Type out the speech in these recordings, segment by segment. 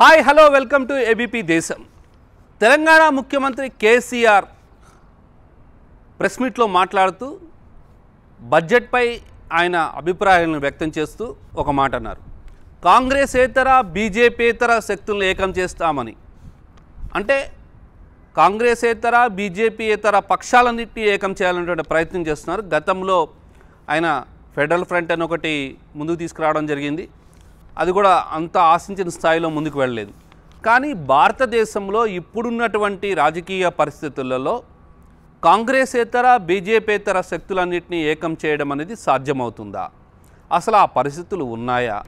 Hi hello welcome to ABP Desam. Telangana ముఖ్యమంత్రి KCR press మీట్లో మాట్లాడుతూ బడ్జెట్పై ఆయన అభిప్రాయాలను వ్యక్తం చేస్తూ ఒక మాట అన్నారు. కాంగ్రెసేతర బీజేపీతర శక్తులను ఏకం చేస్తామని. అంటే కాంగ్రెసేతర బీజేపీయేతర పక్షాలన్నింటినీ ఏకం చేయాలనేటువంటి ప్రయత్నం చేస్తున్నారు. గతంలో ఆయన ఫెడరల్ ఫ్రంట్ అని ఒకటి ముందుకు తీసుకురావడం జరిగింది. అది కూడా అంత ఆశించిన స్థాయిలో ముందుకు వెళ్ళలేదు. కానీ భారతదేశంలో ఇప్పుడున్నటువంటి రాజకీయ పరిస్థితులలో కాంగ్రెసేతర బీజేపీతర శక్తులన్నింటినీ ఏకం చేయడం అనేది సాధ్యమవుతుందా? అసలు ఆ పరిస్థితులు ఉన్నాయా?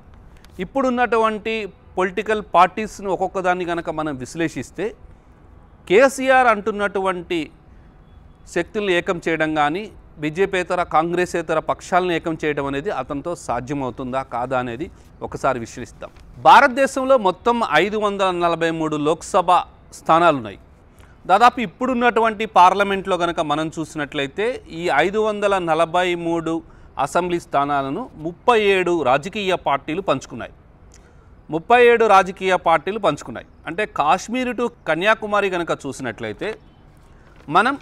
ఇప్పుడున్నటువంటి పొలిటికల్ పార్టీస్ను ఒక్కొక్కదాన్ని కనుక మనం విశ్లేషిస్తే కేసీఆర్ అంటున్నటువంటి శక్తులను ఏకం చేయడం కానీ బీజేపీతర కాంగ్రెసేతర పక్షాలను ఏకం చేయడం అనేది అతనితో సాధ్యమవుతుందా కాదా అనేది ఒకసారి విశ్లేషిస్తాం భారతదేశంలో మొత్తం ఐదు వందల నలభై మూడు లోక్సభ స్థానాలు ఉన్నాయి దాదాపు ఇప్పుడున్నటువంటి పార్లమెంట్లో కనుక మనం చూసినట్లయితే ఈ ఐదు వందల నలభై మూడు అసెంబ్లీ స్థానాలను ముప్పై ఏడు రాజకీయ పార్టీలు పంచుకున్నాయి. ముప్పై ఏడు రాజకీయ పార్టీలు పంచుకున్నాయి. అంటే కాశ్మీర్ టు కన్యాకుమారి కనుక చూసినట్లయితే మనం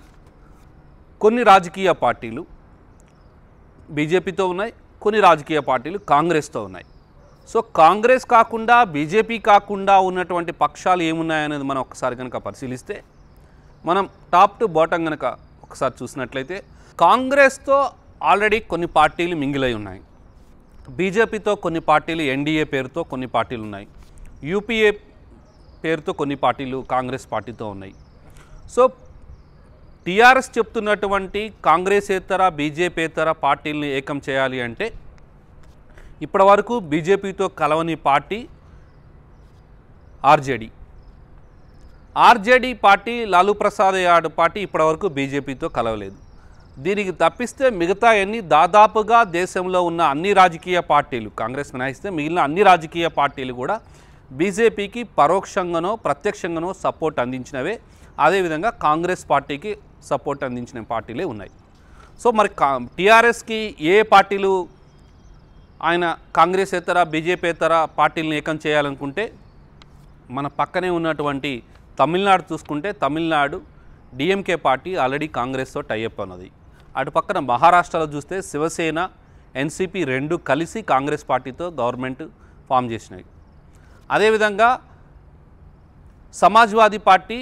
కొన్ని రాజకీయ పార్టీలు బీజేపీతో ఉన్నాయి కొన్ని రాజకీయ పార్టీలు కాంగ్రెస్తో ఉన్నాయి. సో కాంగ్రెస్ కాకుండా బీజేపీ కాకుండా ఉన్నటువంటి పక్షాలు ఏమున్నాయనేది మనం ఒకసారి కనుక పరిశీలిస్తే మనం టాప్ టు బాటం కనుక ఒకసారి చూసినట్లయితే కాంగ్రెస్తో ఆల్రెడీ కొన్ని పార్టీలు మింగిలై ఉన్నాయి. బీజేపీతో కొన్ని పార్టీలు ఎన్డీఏ పేరుతో కొన్ని పార్టీలు ఉన్నాయి. యూపీఏ పేరుతో కొన్ని పార్టీలు కాంగ్రెస్ పార్టీతో ఉన్నాయి. సో టీఆర్ఎస్ చెప్తున్నటువంటి కాంగ్రెసేతర బీజేపీతర పార్టీలను ఏకం చేయాలి అంటే ఇప్పటివరకు బీజేపీతో కలవని పార్టీ RJD. RJD party Lalu Prasad యాడ్ పార్టీ ఇప్పటివరకు బీజేపీతో కలవలేదు. దీనికి తప్పిస్తే మిగతా అన్ని దాదాపుగా దేశంలో ఉన్న అన్ని రాజకీయ పార్టీలు కాంగ్రెస్ మినహాయిస్తే మిగిలిన అన్ని రాజకీయ పార్టీలు కూడా బీజేపీకి పరోక్షంగానో ప్రత్యక్షంగానో సపోర్ట్ అందించినవే. అదేవిధంగా కాంగ్రెస్ పార్టీకి సపోర్ట్ అందించిన పార్టీలే ఉన్నాయి. సో మరి కా టీఆర్ఎస్కి ఏ పార్టీలు ఆయన కాంగ్రెస్ ఇతర బీజేపీతర పార్టీలను ఏకం చేయాలనుకుంటే మన పక్కనే ఉన్నటువంటి తమిళనాడు చూసుకుంటే తమిళనాడు డిఎంకే పార్టీ ఆల్రెడీ కాంగ్రెస్తో టైఅప్ అన్నది. అటు పక్కన మహారాష్ట్రలో చూస్తే శివసేన ఎన్సిపి రెండు కలిసి కాంగ్రెస్ పార్టీతో గవర్నమెంట్ ఫామ్ చేసినాయి. అదేవిధంగా సమాజ్వాదీ పార్టీ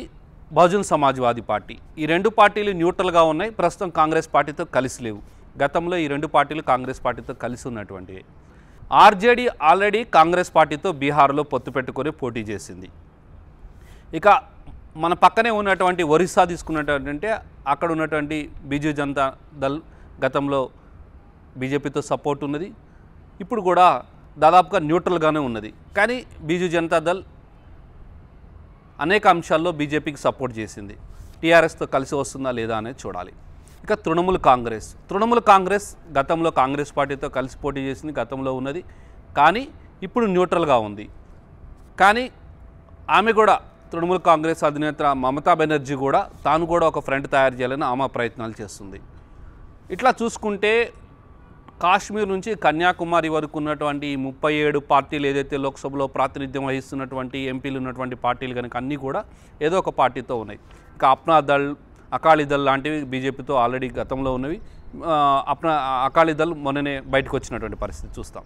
బహుజన్ సమాజ్వాదీ పార్టీ. ఈ రెండు పార్టీలు న్యూట్రల్గా ఉన్నాయి. ప్రస్తుతం కాంగ్రెస్ పార్టీతో కలిసి లేవు. గతంలో ఈ రెండు పార్టీలు కాంగ్రెస్ పార్టీతో కలిసి ఉన్నటువంటివి. ఆర్జేడీ ఆల్రెడీ కాంగ్రెస్ పార్టీతో బీహార్లో పొత్తు పెట్టుకొని పోటీ చేసింది. ఇక మన పక్కనే ఉన్నటువంటి ఒరిస్సా తీసుకున్నటువంటి అక్కడ ఉన్నటువంటి బీజూ జనతా దళ్ గతంలో బీజేపీతో సపోర్ట్ ఉన్నది. ఇప్పుడు కూడా దాదాపుగా న్యూట్రల్గానే ఉన్నది. కానీ బీజూ జనతా దళ్ అనేక అంశాల్లో బీజేపీకి సపోర్ట్ చేసింది. టీఆర్ఎస్తో కలిసి వస్తుందా లేదా అనేది చూడాలి. ఇక తృణమూల్ కాంగ్రెస్. తృణమూల్ కాంగ్రెస్ గతంలో కాంగ్రెస్ పార్టీతో కలిసి పోటీ చేసింది గతంలో ఉన్నది. కానీ ఇప్పుడు న్యూట్రల్గా ఉంది. కానీ ఆమె కూడా తృణమూల్ కాంగ్రెస్ అధినేత మమతా బెనర్జీ కూడా తాను కూడా ఒక ఫ్రంట్ తయారు చేయాలని ఆమె ప్రయత్నాలు చేస్తుంది. ఇట్లా చూసుకుంటే కాశ్మీర్ నుంచి కన్యాకుమారి వరకు ఉన్నటువంటి ఈ ముప్పై ఏడు పార్టీలు ఏదైతే లోక్సభలో ప్రాతినిధ్యం వహిస్తున్నటువంటి ఎంపీలు ఉన్నటువంటి పార్టీలు కనుక అన్నీ కూడా ఏదో ఒక పార్టీతో ఉన్నాయి. ఇంకా అప్నా దళ్ అకాళీ దళ్ లాంటివి బీజేపీతో ఆల్రెడీ గతంలో ఉన్నవి. అప్నా అకాలీదళ్ మొన్ననే బయటకు వచ్చినటువంటి పరిస్థితి చూస్తాం.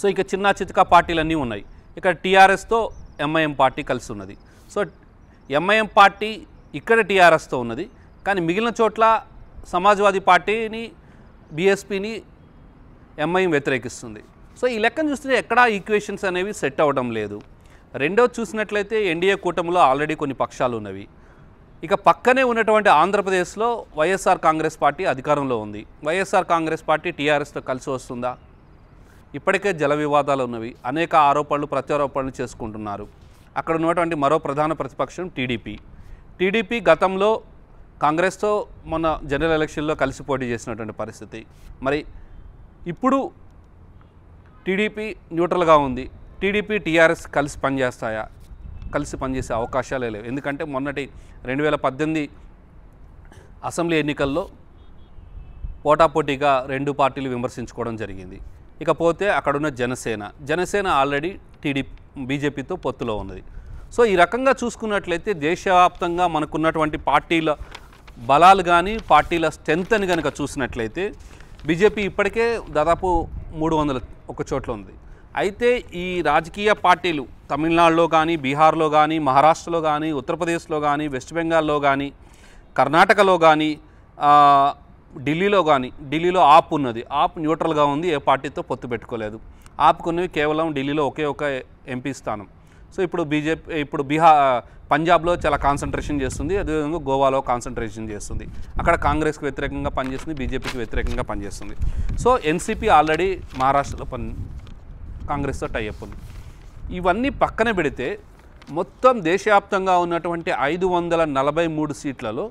సో ఇక చిన్న చితక పార్టీలన్నీ ఉన్నాయి. ఇక్కడ టీఆర్ఎస్తో ఎంఐఎం పార్టీ కలిసి ఉన్నది. సో ఎంఐఎం పార్టీ ఇక్కడ టీఆర్ఎస్తో ఉన్నది. కానీ మిగిలిన చోట్ల సమాజ్వాదీ పార్టీని బీఎస్పీని ఎంఐఎం వ్యతిరేకిస్తుంది. సో ఈ లెక్కను చూస్తే ఎక్కడా ఈక్వేషన్స్ అనేవి సెట్ అవ్వడం లేదు. రెండో చూసినట్లయితే ఎన్డీఏ కూటమిలో ఆల్రెడీ కొన్ని పక్షాలు ఉన్నవి. ఇక పక్కనే ఉన్నటువంటి ఆంధ్రప్రదేశ్లో వైఎస్ఆర్ కాంగ్రెస్ పార్టీ అధికారంలో ఉంది. వైఎస్ఆర్ కాంగ్రెస్ పార్టీ టీఆర్ఎస్తో కలిసి వస్తుందా? ఇప్పటికే జల వివాదాలు ఉన్నవి. అనేక ఆరోపణలు ప్రత్యారోపణలు చేసుకుంటున్నారు. అక్కడ ఉన్నటువంటి మరో ప్రధాన ప్రతిపక్షం టీడీపీ టీడీపీ గతంలో కాంగ్రెస్తో మొన్న జనరల్ ఎలక్షన్లో కలిసి పోటీ చేసినటువంటి పరిస్థితి. మరి ఇప్పుడు టీడీపీ న్యూట్రల్గా ఉంది. టీడీపీ టీఆర్ఎస్ కలిసి పనిచేస్తాయా? కలిసి పనిచేసే అవకాశాలే లేవు. ఎందుకంటే మొన్నటి రెండు వేల పద్దెనిమిది అసెంబ్లీ ఎన్నికల్లో పోటాపోటీగా రెండు పార్టీలు విమర్శించుకోవడం జరిగింది. ఇకపోతే అక్కడున్న జనసేన. జనసేన ఆల్రెడీ టీడీపీ బీజేపీతో పొత్తులో ఉన్నది. సో ఈ రకంగా చూసుకున్నట్లయితే దేశవ్యాప్తంగా మనకున్నటువంటి పార్టీల బలాలు కానీ పార్టీల స్ట్రెంత్ అని కనుక చూసినట్లయితే బీజేపీ ఇప్పటికే దాదాపు మూడు వందల ఒక చోట్ల ఉంది. అయితే ఈ రాజకీయ పార్టీలు తమిళనాడులో కానీ బీహార్లో కానీ మహారాష్ట్రలో కానీ ఉత్తరప్రదేశ్లో కానీ వెస్ట్ బెంగాల్లో కానీ కర్ణాటకలో కానీ ఢిల్లీలో కానీ ఢిల్లీలో ఆప్ ఉన్నది. ఆప్ న్యూట్రల్గా ఉంది ఏ పార్టీతో పొత్తు పెట్టుకోలేదు. ఆప్కున్నవి కేవలం ఢిల్లీలో ఒకే ఒక ఎంపీ స్థానం. సో ఇప్పుడు బీజేపీ ఇప్పుడు బీహార్ పంజాబ్లో చాలా కాన్సన్ట్రేషన్ చేస్తుంది అదేవిధంగా గోవాలో కాన్సన్ట్రేషన్ చేస్తుంది. అక్కడ కాంగ్రెస్కి వ్యతిరేకంగా పనిచేస్తుంది బీజేపీకి వ్యతిరేకంగా పనిచేస్తుంది. సో ఎన్సీపీ ఆల్రెడీ మహారాష్ట్రలో పని కాంగ్రెస్తో టైఅప్ ఉంది. ఇవన్నీ పక్కన పెడితే మొత్తం దేశవ్యాప్తంగా ఉన్నటువంటి ఐదు వందల నలభై మూడు సీట్లలో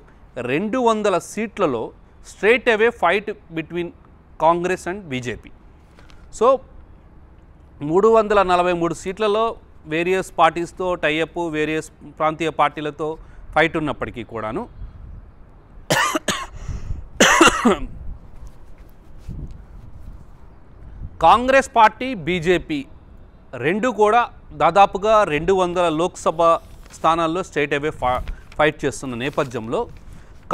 రెండు వందల సీట్లలో straight away fight between Congress and BJP. So మూడు వందల నలభై మూడు సీట్లలో వేరియస్ పార్టీస్తో టైఅప్ వేరియస్ ప్రాంతీయ పార్టీలతో ఫైట్ ఉన్నప్పటికీ కూడాను. కాంగ్రెస్ పార్టీ బీజేపీ రెండు కూడా దాదాపుగా రెండు వందల లోక్సభ స్థానాల్లో స్టేట్ అవే ఫా ఫైట్ చేస్తున్న నేపథ్యంలో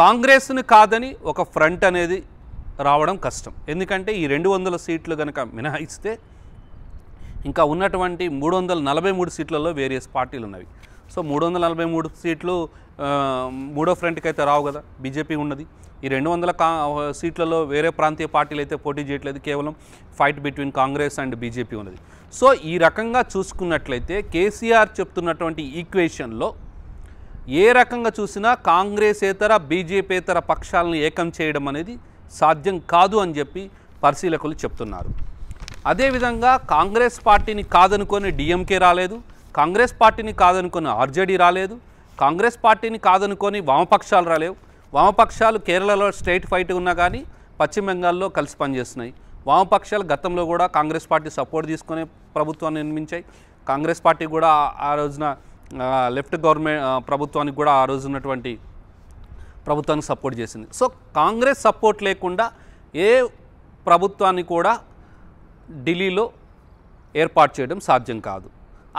కాంగ్రెస్ని కాదని ఒక ఫ్రంట్ అనేది రావడం కష్టం. ఎందుకంటే ఈ రెండు వందల సీట్లు కనుక మినహాయిస్తే ఇంకా ఉన్నటువంటి మూడు వందల నలభై మూడు సీట్లలో వేరియస్ పార్టీలు ఉన్నవి. సో మూడు వందల నలభై మూడు సీట్లు మూడో ఫ్రంట్కి అయితే రావు కదా బీజేపీ ఉన్నది. ఈ రెండు వందల కా సీట్లలో వేరే ప్రాంతీయ పార్టీలు అయితే పోటీ చేయట్లేదు కేవలం fight between Congress and BJP ఉన్నది. సో ఈ రకంగా చూసుకున్నట్లయితే కేసీఆర్ చెప్తున్నటువంటి ఈక్వేషన్లో ఏ రకంగా చూసినా కాంగ్రెసేతర బీజేపీతర పక్షాలను ఏకం చేయడం అనేది సాధ్యం కాదు అని చెప్పి పరిశీలకులు చెప్తున్నారు. అదేవిధంగా కాంగ్రెస్ పార్టీని కాదనుకొని డిఎంకే రాలేదు కాంగ్రెస్ పార్టీని కాదనుకొని ఆర్జేడీ రాలేదు కాంగ్రెస్ పార్టీని కాదనుకొని వామపక్షాలు రాలేవు. వామపక్షాలు కేరళలో స్టేట్ ఫైట్ ఉన్నా కానీ పశ్చిమ బెంగాల్లో కలిసి పనిచేస్తున్నాయి. వామపక్షాలు గతంలో కూడా కాంగ్రెస్ పార్టీ సపోర్ట్ తీసుకునే ప్రభుత్వాన్ని నిర్మించాయి. కాంగ్రెస్ పార్టీ కూడా ఆ- రోజున లెఫ్ట్ గవర్నమెంట్ ప్రభుత్వానికి కూడా ఆ రోజు ఉన్నటువంటి ప్రభుత్వానికి సపోర్ట్ చేసింది. సో కాంగ్రెస్ సపోర్ట్ లేకుండా ఏ ప్రభుత్వాన్ని కూడా ఢిల్లీలో ఏర్పాటు చేయడం సాధ్యం కాదు.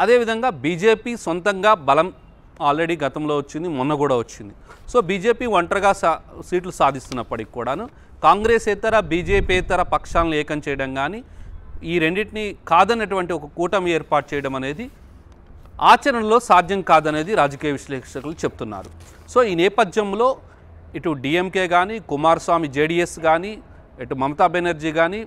అదేవిధంగా బీజేపీ సొంతంగా బలం ఆల్రెడీ గతంలో వచ్చింది మొన్న కూడా వచ్చింది. సో బీజేపీ ఒంటరిగా సా సీట్లు సాధిస్తున్నప్పటికి కూడాను కాంగ్రెసేతర బీజేపీతర పక్షాలను ఏకం చేయడం కానీ ఈ రెండింటిని కాదన్నటువంటి ఒక కూటమి ఏర్పాటు చేయడం అనేది ఆచరణలో సాధ్యం కాదనేది రాజకీయ విశ్లేషకులు చెప్తున్నారు. సో ఈ నేపథ్యంలో ఇటు డిఎంకే కానీ కుమారస్వామి జేడిఎస్ కానీ ఇటు మమతా బెనర్జీ కానీ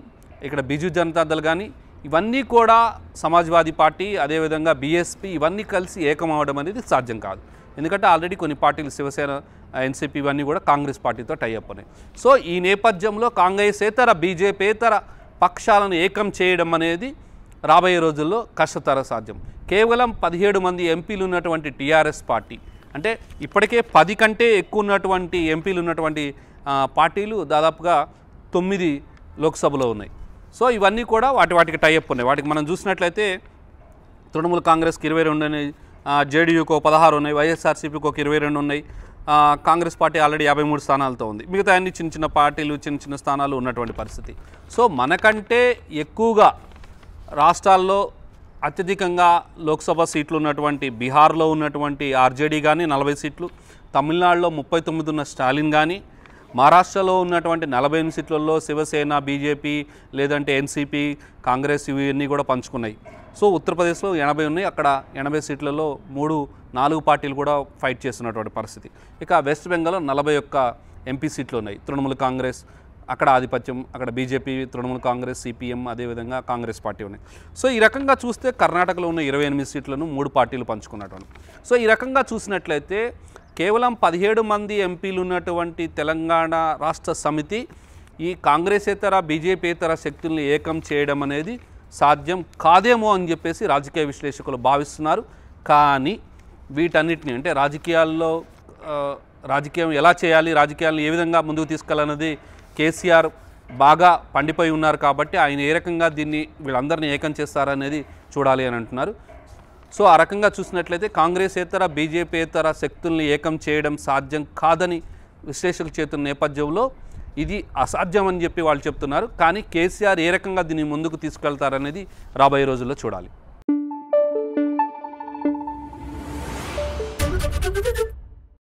ఇక్కడ బిజు జనతాదళ్ కానీ ఇవన్నీ కూడా సమాజ్వాదీ పార్టీ అదేవిధంగా బీఎస్పీ ఇవన్నీ కలిసి ఏకమవడం అనేది సాధ్యం కాదు. ఎందుకంటే ఆల్రెడీ కొన్ని పార్టీలు శివసేన ఎన్సీపీ ఇవన్నీ కూడా కాంగ్రెస్ పార్టీతో టైఅప్ ఉన్నాయి. సో ఈ నేపథ్యంలో కాంగ్రెసేతర బీజేపీతర పక్షాలను ఏకం చేయడం అనేది రాబోయే రోజుల్లో కష్టతర సాధ్యం. కేవలం పదిహేడు మంది ఎంపీలు ఉన్నటువంటి టీఆర్ఎస్ పార్టీ అంటే ఇప్పటికే పది కంటే ఎక్కువ ఉన్నటువంటి ఎంపీలు ఉన్నటువంటి పార్టీలు దాదాపుగా తొమ్మిది లోక్సభలో ఉన్నాయి. సో ఇవన్నీ కూడా వాటి వాటికి టైఅప్ ఉన్నాయి. వాటికి మనం చూసినట్లయితే తృణమూల కాంగ్రెస్కి ఇరవై రెండు ఉన్నాయి. జేడీయూకి పదహారు ఉన్నాయి. వైఎస్ఆర్సీపీకి ఒక ఇరవై రెండు ఉన్నాయి. కాంగ్రెస్ పార్టీ ఆల్రెడీ యాభై మూడు స్థానాలతో ఉంది. మిగతా అన్ని చిన్న చిన్న పార్టీలు చిన్న చిన్న స్థానాలు ఉన్నటువంటి పరిస్థితి. సో మనకంటే ఎక్కువగా రాష్ట్రాల్లో అత్యధికంగా లోక్సభ సీట్లు ఉన్నటువంటి బీహార్లో ఉన్నటువంటి ఆర్జేడీ కానీ నలభై సీట్లు తమిళనాడులో ముప్పై తొమ్మిది ఉన్న స్టాలిన్ కానీ మహారాష్ట్రలో ఉన్నటువంటి నలభై ఎనిమిది సీట్లలో శివసేన బీజేపీ లేదంటే ఎన్సీపీ కాంగ్రెస్ ఇవన్నీ కూడా పంచుకున్నాయి. సో ఉత్తరప్రదేశ్లో ఎనభై ఉన్నాయి. అక్కడ ఎనభై సీట్లలో మూడు నాలుగు పార్టీలు కూడా ఫైట్ చేస్తున్నటువంటి పరిస్థితి. ఇక వెస్ట్ బెంగాల్లో నలభై ఒక్క ఎంపీ సీట్లు ఉన్నాయి. తృణమూల్ కాంగ్రెస్ అక్కడ ఆధిపత్యం అక్కడ బీజేపీ తృణమూల్ కాంగ్రెస్ సిపిఎం అదేవిధంగా కాంగ్రెస్ పార్టీ ఉన్నాయి. సో ఈ రకంగా చూస్తే కర్ణాటకలో ఉన్న ఇరవై ఎనిమిది సీట్లను మూడు పార్టీలు పంచుకున్నటువంటి. సో ఈ రకంగా చూసినట్లయితే కేవలం పదిహేడు మంది ఎంపీలు ఉన్నటువంటి తెలంగాణ రాష్ట్ర సమితి ఈ కాంగ్రెసేతర బీజేపీతర శక్తుల్ని ఏకం చేయడం అనేది సాధ్యం కాదేమో అని చెప్పేసి రాజకీయ విశ్లేషకులు భావిస్తున్నారు. కానీ వీటన్నిటిని అంటే రాజకీయాల్లో రాజకీయం ఎలా చేయాలి రాజకీయాలను ఏ విధంగా ముందుకు తీసుకెళ్ళాలన్నది కేసీఆర్ బాగా పండిపోయి ఉన్నారు కాబట్టి ఆయన ఏ రకంగా దీన్ని వీళ్ళందరినీ ఏకం చేస్తారనేది చూడాలి అని అంటున్నారు. సో ఆ రకంగా చూసినట్లయితే కాంగ్రెస్ ఏతర బీజేపీయేతర శక్తుల్ని ఏకం చేయడం సాధ్యం కాదని విశ్లేషకులు చేతున్న నేపథ్యంలో ఇది అసాధ్యం అని చెప్పి వాళ్ళు చెప్తున్నారు. కానీ కేసీఆర్ ఏ రకంగా దీన్ని ముందుకు తీసుకెళ్తారనేది రాబోయే రోజుల్లో చూడాలి.